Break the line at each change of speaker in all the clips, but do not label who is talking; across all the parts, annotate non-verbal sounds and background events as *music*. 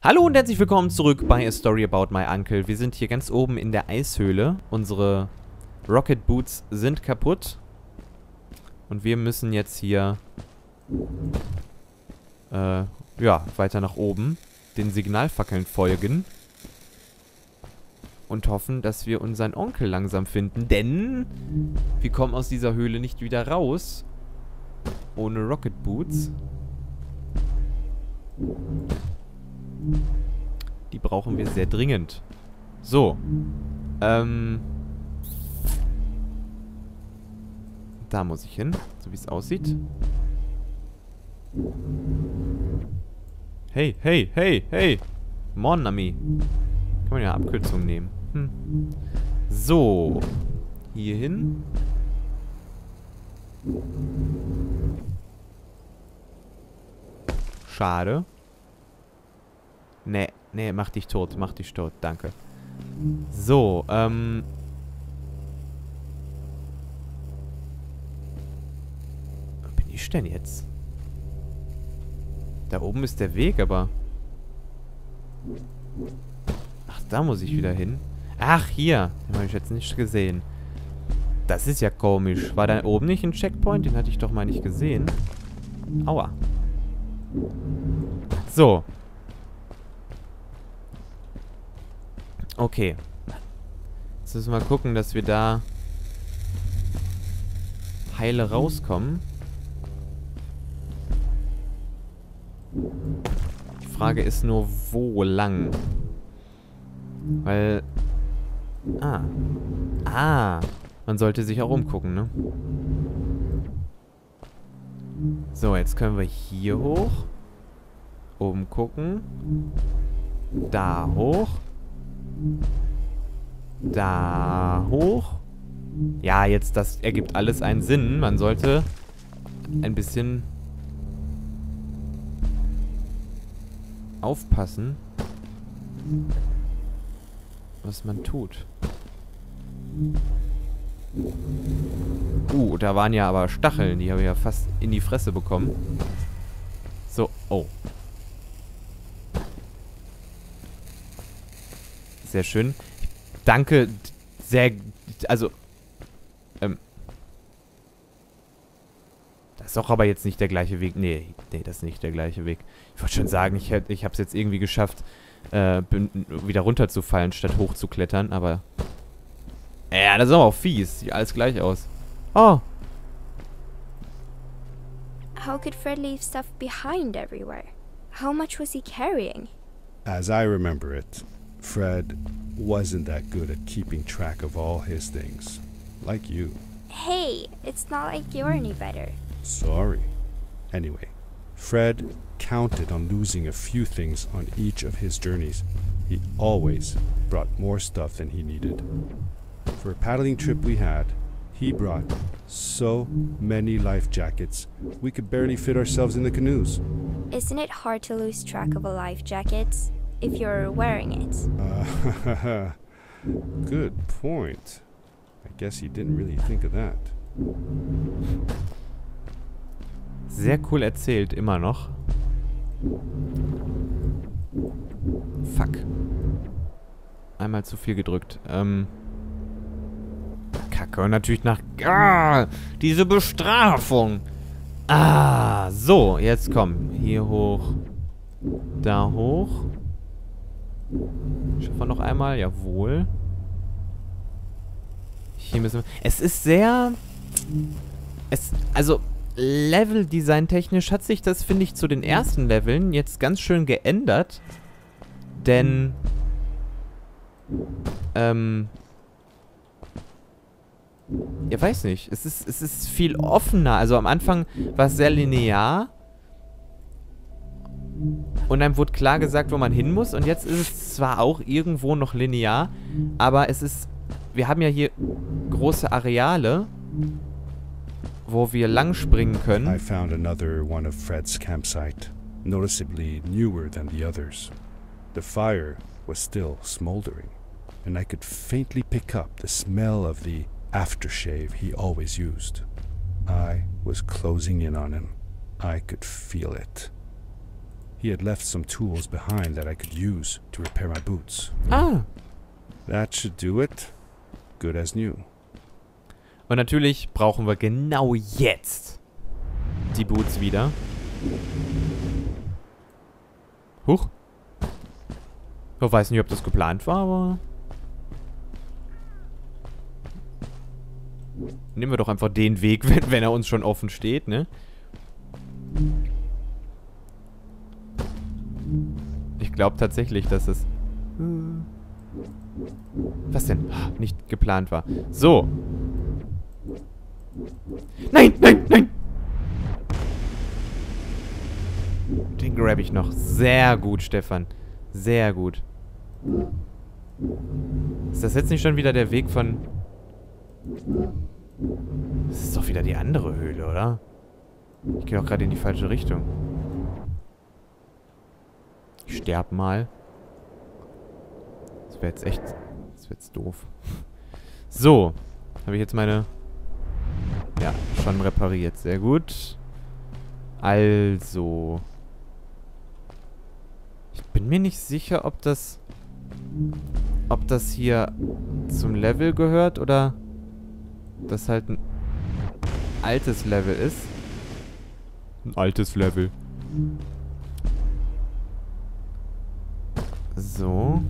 Hallo und herzlich willkommen zurück bei A Story About My Uncle. Wir sind hier ganz oben in der Eishöhle. Unsere Rocket Boots sind kaputt. Und wir müssen jetzt hier äh, ja, weiter nach oben den Signalfackeln folgen. Und hoffen, dass wir unseren Onkel langsam finden. Denn wir kommen aus dieser Höhle nicht wieder raus. Ohne Rocket Boots. Brauchen wir sehr dringend. So. Ähm. Da muss ich hin, so wie es aussieht. Hey, hey, hey, hey. Mon ami. Kann man ja Abkürzung nehmen. Hm. So. Hier hin. Schade. Nee, nee, mach dich tot, mach dich tot, danke. So, ähm... Wo bin ich denn jetzt? Da oben ist der Weg, aber... Ach, da muss ich wieder hin. Ach, hier. Den habe ich jetzt nicht gesehen. Das ist ja komisch. War da oben nicht ein Checkpoint? Den hatte ich doch mal nicht gesehen. Aua. So. Okay. Jetzt müssen wir gucken, dass wir da heile rauskommen. Die Frage ist nur, wo lang? Weil... Ah. Ah. Man sollte sich auch umgucken, ne? So, jetzt können wir hier hoch. Oben gucken. Da hoch. Da hoch. Ja, jetzt, das ergibt alles einen Sinn. Man sollte ein bisschen aufpassen, was man tut. Uh, da waren ja aber Stacheln. Die habe ich ja fast in die Fresse bekommen. So, oh. Sehr schön. Danke sehr... Also... Ähm... Das ist doch aber jetzt nicht der gleiche Weg. Nee, nee, das ist nicht der gleiche Weg. Ich wollte schon sagen, ich, ich habe es jetzt irgendwie geschafft, äh, wieder runterzufallen, statt hochzuklettern, aber... Ja, das ist aber auch fies. Sieht alles gleich aus. Oh.
How could Fred leave stuff behind everywhere? How much was he carrying?
As I remember it, Fred wasn't that good at keeping track of all his things. Like you.
Hey, it's not like you're any better.
Sorry. Anyway, Fred counted on losing a few things on each of his journeys. He always brought more stuff than he needed. For a paddling trip we had, he brought so many life jackets, we could barely fit ourselves in the canoes.
Isn't it hard to lose track of a life jacket if you're wearing it?
Uh, *laughs* good point. I guess he didn't really think of that.
Sehr cool erzählt, immer noch. Fuck. Einmal zu viel gedrückt. Ähm... Kacke. Und natürlich nach... Ah, diese Bestrafung. Ah, so. Jetzt komm. Hier hoch. Da hoch. Schaffen wir noch einmal? Jawohl. Hier müssen wir... Es ist sehr... Es... Also... Level-Design technisch hat sich das, finde ich, zu den ersten Leveln jetzt ganz schön geändert. Denn... Ähm... Ja, weiß nicht. Es ist, es ist viel offener. Also am Anfang war es sehr linear. Und dann wurde klar gesagt, wo man hin muss. Und jetzt ist es zwar auch irgendwo noch linear, aber es ist... Wir haben ja hier große Areale, wo wir lang springen können.
I found another one of Fred's campsite, noticeably newer than the others. The fire was still smoldering, and I could faintly pick up the smell of the aftershave he always used. I was closing in on him. I could feel it. He had left some tools behind that I could use to repair my boots.
Ah.
That should do it. Good as new.
Und natürlich brauchen wir genau jetzt die Boots wieder. Huch. Ich weiß nicht, ob das geplant war, aber... Nehmen wir doch einfach den Weg, *laughs* wenn, wenn er uns schon offen steht, ne? Glaube tatsächlich, dass es... Was denn? Ah, Nicht geplant war. So. Nein, nein, nein! Den grab ich noch. Sehr gut, Stefan. Sehr gut. Ist das jetzt nicht schon wieder der Weg von... Das ist doch wieder die andere Höhle, oder? Ich gehe doch gerade in die falsche Richtung. Ich sterb mal. Das wäre jetzt echt... Das wäre jetzt doof. So. Habe ich jetzt meine... Ja, schon repariert. Sehr gut. Also... Ich bin mir nicht sicher, ob das... Ob das hier zum Level gehört oder das halt ein altes Level ist. Ein altes Level. So.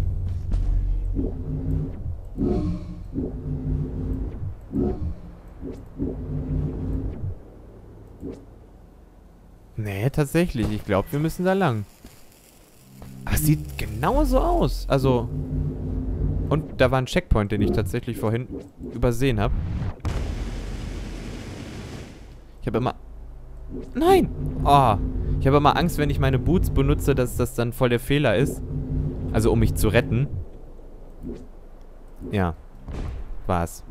Nee, tatsächlich. Ich glaube, wir müssen da lang. Aber es sieht genauso aus. Also... Und da war ein Checkpoint, den ich tatsächlich vorhin übersehen habe. Ich habe immer... Nein! Oh, ich habe immer Angst, wenn ich meine Boots benutze, dass das dann voll der Fehler ist. Also um mich zu retten. Ja. War's.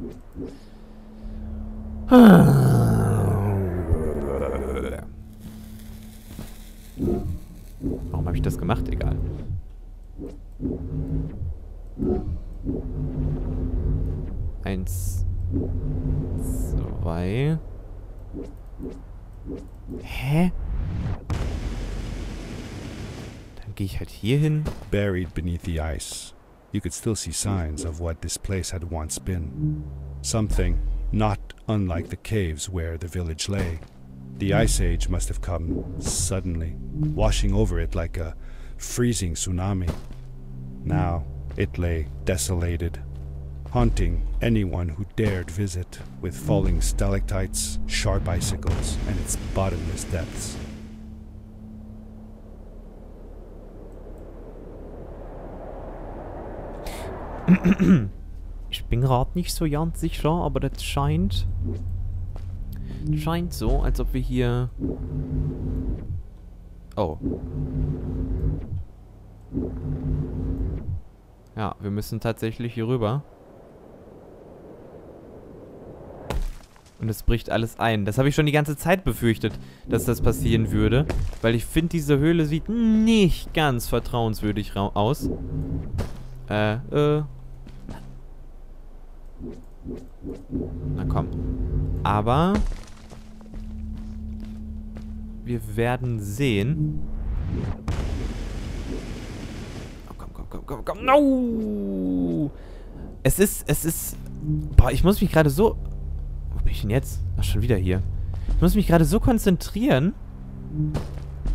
Warum habe ich das gemacht? Egal. Eins. Zwei. Hä? Gehe ich halt hier hin.
Buried beneath the ice, you could still see signs of what this place had once been. Something not unlike the caves where the village lay. The ice age must have come suddenly, washing over it like a freezing tsunami. Now it lay desolated, haunting anyone who dared visit with falling stalactites, sharp icicles, and its bottomless depths. *clears throat*
Ich bin gerade nicht so ganz sicher, aber das scheint... Scheint so, als ob wir hier... Oh. Ja, wir müssen tatsächlich hier rüber. Und es bricht alles ein. Das habe ich schon die ganze Zeit befürchtet, dass das passieren würde. Weil ich finde, diese Höhle sieht nicht ganz vertrauenswürdig aus. Äh, äh. Na komm. Aber... Wir werden sehen. Oh, komm, komm, komm, komm, komm. No! Es ist, es ist... Boah, ich muss mich gerade so... Wo bin ich denn jetzt? Ach, schon wieder hier. Ich muss mich gerade so konzentrieren.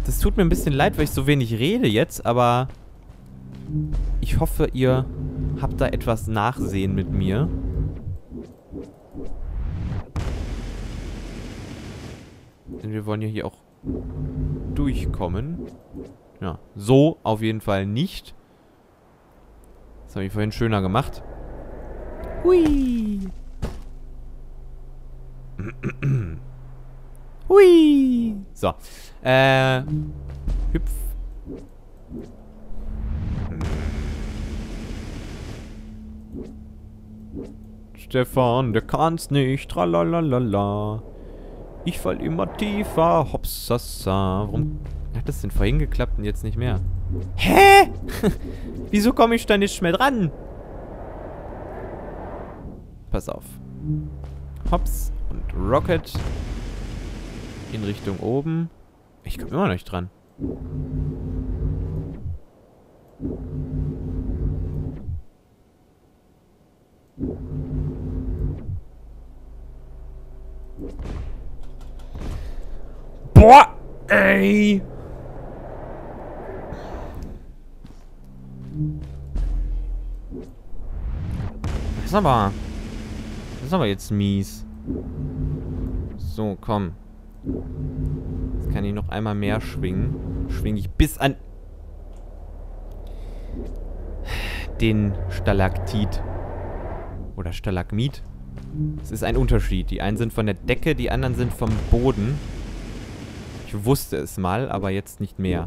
Das tut mir ein bisschen leid, weil ich so wenig rede jetzt, aber... Ich hoffe, ihr habt da etwas Nachsehen mit mir. Denn wir wollen ja hier auch durchkommen. Ja, so auf jeden Fall nicht. Das habe ich vorhin schöner gemacht. Hui. Hui. So. Äh. Hüpf. Stefan, du kannst nicht. Tralalala. Ich fall immer tiefer. Hopsasa. Warum hat das denn vorhin geklappt und jetzt nicht mehr? Hä? *laughs* Wieso komme ich da nicht mehr dran? Pass auf. Hops und Rocket in Richtung oben. Ich komme immer noch nicht dran. Boah! Ey! Das ist aber... Das ist aber jetzt mies. So, komm. Jetzt kann ich noch einmal mehr schwingen. Schwinge ich bis an... Den Stalaktit. Oder Stalagmit. Es ist ein Unterschied. Die einen sind von der Decke, die anderen sind vom Boden. Ich wusste es mal, aber jetzt nicht mehr.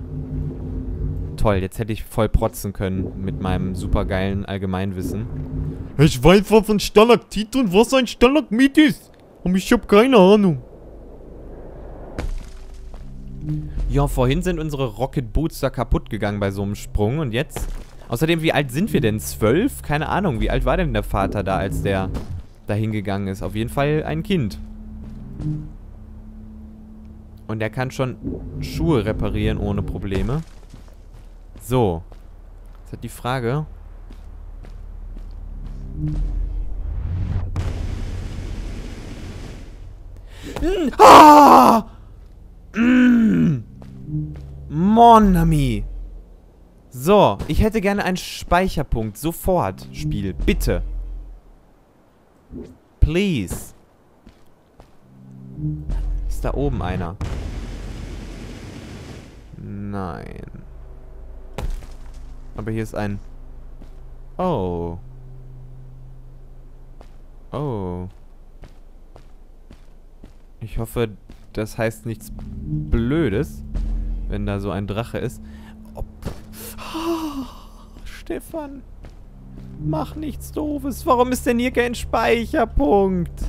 Toll, jetzt hätte ich voll protzen können mit meinem supergeilen Allgemeinwissen.
Ich weiß, was ein Stalaktit und was ein Stalagmit ist. Und ich habe keine Ahnung.
Ja, vorhin sind unsere Rocket Boots da kaputt gegangen bei so einem Sprung und jetzt? Außerdem, wie alt sind wir denn? Zwölf? Keine Ahnung. Wie alt war denn der Vater da, als der da hingegangen ist? Auf jeden Fall ein Kind. Und er kann schon Schuhe reparieren ohne Probleme. So. Jetzt hat die Frage. Hm, Ah! Mm. Mon ami. So, ich hätte gerne einen Speicherpunkt. Sofort, Spiel. Bitte. Please. Ist da oben einer? Nein. Aber hier ist ein... Oh. Oh. Ich hoffe, das heißt nichts Blödes, wenn da so ein Drache ist. Oh. Oh, Stefan. Mach nichts Doofes. Warum ist denn hier kein Speicherpunkt?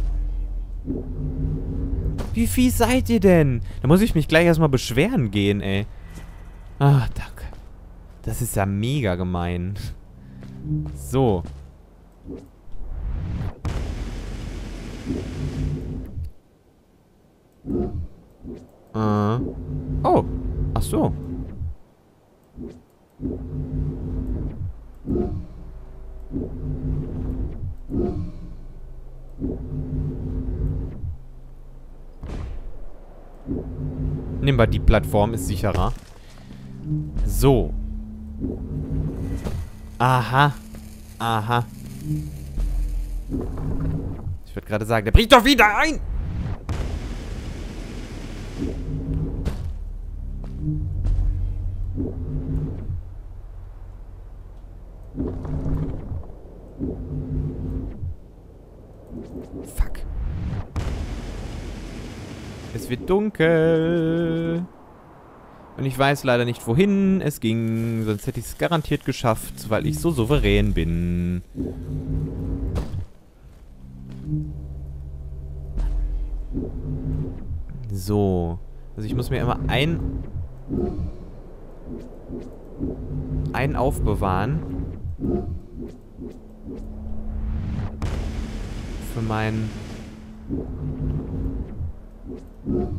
Wie fies seid ihr denn? Da muss ich mich gleich erstmal beschweren gehen, ey. Ah, danke. Das ist ja mega gemein. So. Äh. Oh. Ach so. Nehmen wir die Plattform, ist sicherer. So. Aha. Aha. Ich würde gerade sagen, der bricht doch wieder ein! Fuck. Es wird dunkel. Und ich weiß leider nicht, wohin es ging. Sonst hätte ich es garantiert geschafft, weil ich so souverän bin. So. Also ich muss mir immer ein... einen aufbewahren. Für meinen...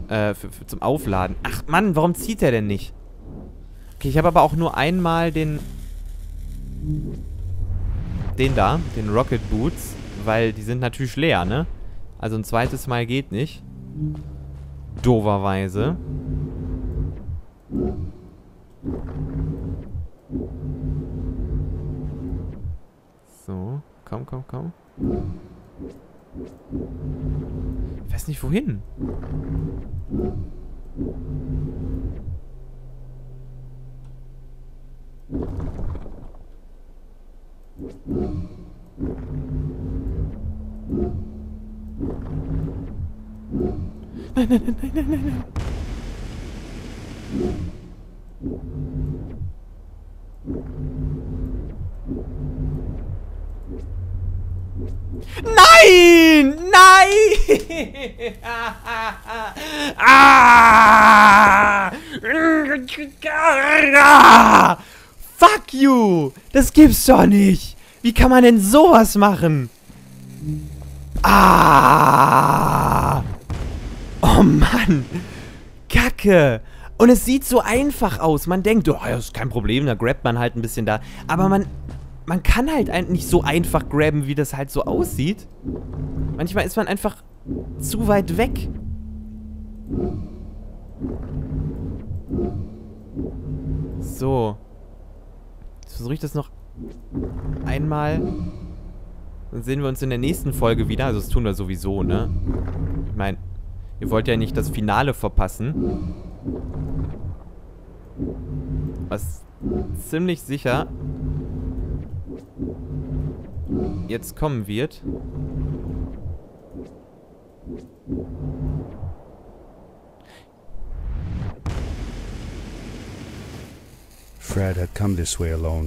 Äh, für, für, zum Aufladen. Ach, Mann, warum zieht der denn nicht? Okay, ich habe aber auch nur einmal den... Den da, den Rocket Boots, weil die sind natürlich leer, ne? Also ein zweites Mal geht nicht. Doverweise. So, komm, komm, komm. Nicht wohin. Nein, nein, nein, nein, nein, nein. Nein! *laughs* Ah! Fuck you! Das gibt's doch nicht! Wie kann man denn sowas machen? Ah! Oh Mann! Kacke! Und es sieht so einfach aus. Man denkt, oh, das ist kein Problem, da grabt man halt ein bisschen da. Aber man, man kann halt nicht so einfach grabben, wie das halt so aussieht. Manchmal ist man einfach zu weit weg. So. Jetzt versuche ich das noch einmal. Dann sehen wir uns in der nächsten Folge wieder. Also das tun wir sowieso, ne? Ich meine, ihr wollt ja nicht das Finale verpassen. Was ziemlich sicher jetzt kommen wird.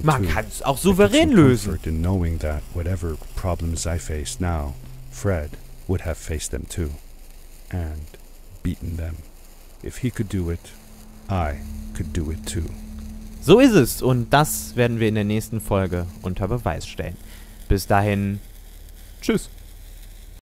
Man kann es auch souverän lösen.
in knowing that whatever problems I face now, Fred would have faced them too, and beaten them. If he could do it, I could do it too.
So ist es. Und das werden wir in der nächsten Folge unter Beweis stellen. Bis dahin. Tschüss.